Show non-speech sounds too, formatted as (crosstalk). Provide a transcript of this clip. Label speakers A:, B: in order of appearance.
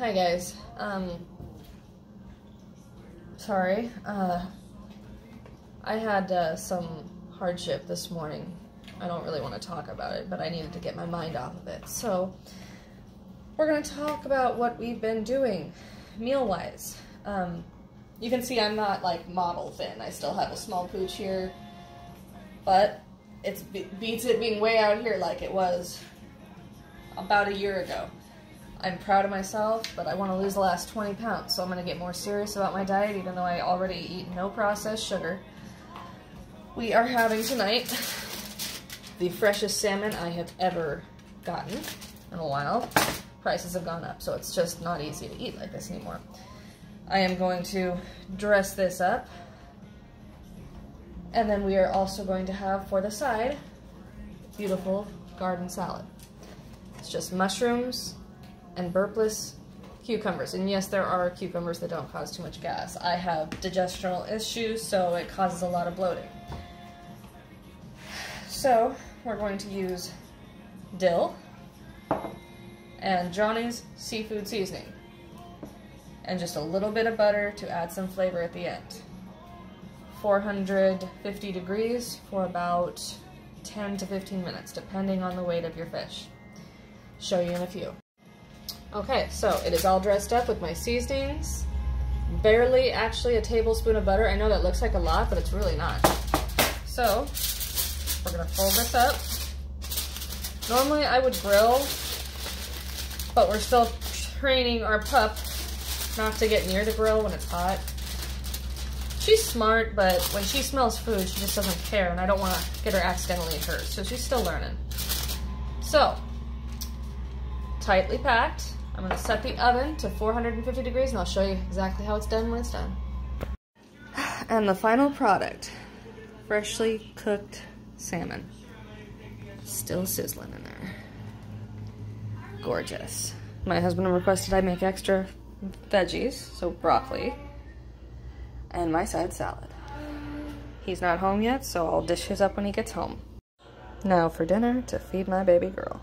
A: Hi guys. Um, sorry. Uh, I had uh, some hardship this morning. I don't really want to talk about it, but I needed to get my mind off of it. So, we're going to talk about what we've been doing meal-wise. Um, you can see I'm not like model thin. I still have a small pooch here, but it beats it being way out here like it was about a year ago. I'm proud of myself, but I want to lose the last 20 pounds, so I'm going to get more serious about my diet, even though I already eat no processed sugar. We are having tonight the freshest salmon I have ever gotten in a while. Prices have gone up, so it's just not easy to eat like this anymore. I am going to dress this up. And then we are also going to have for the side, beautiful garden salad. It's just mushrooms and burpless cucumbers. And yes, there are cucumbers that don't cause too much gas. I have digestional issues, so it causes a lot of bloating. So, we're going to use dill and Johnny's seafood seasoning and just a little bit of butter to add some flavor at the end. 450 degrees for about 10 to 15 minutes, depending on the weight of your fish. Show you in a few. Okay, so it is all dressed up with my seasonings. Barely actually a tablespoon of butter. I know that looks like a lot, but it's really not. So, we're gonna fold this up. Normally I would grill, but we're still training our pup not to get near the grill when it's hot. She's smart, but when she smells food, she just doesn't care, and I don't want to get her accidentally hurt, so she's still learning. So, tightly packed. I'm to set the oven to 450 degrees, and I'll show you exactly how it's done when it's done. (sighs) And the final product, freshly cooked salmon. Still sizzling in there. Gorgeous. My husband requested I make extra veggies, so broccoli, and my side salad. He's not home yet, so I'll dish his up when he gets home. Now for dinner to feed my baby girl.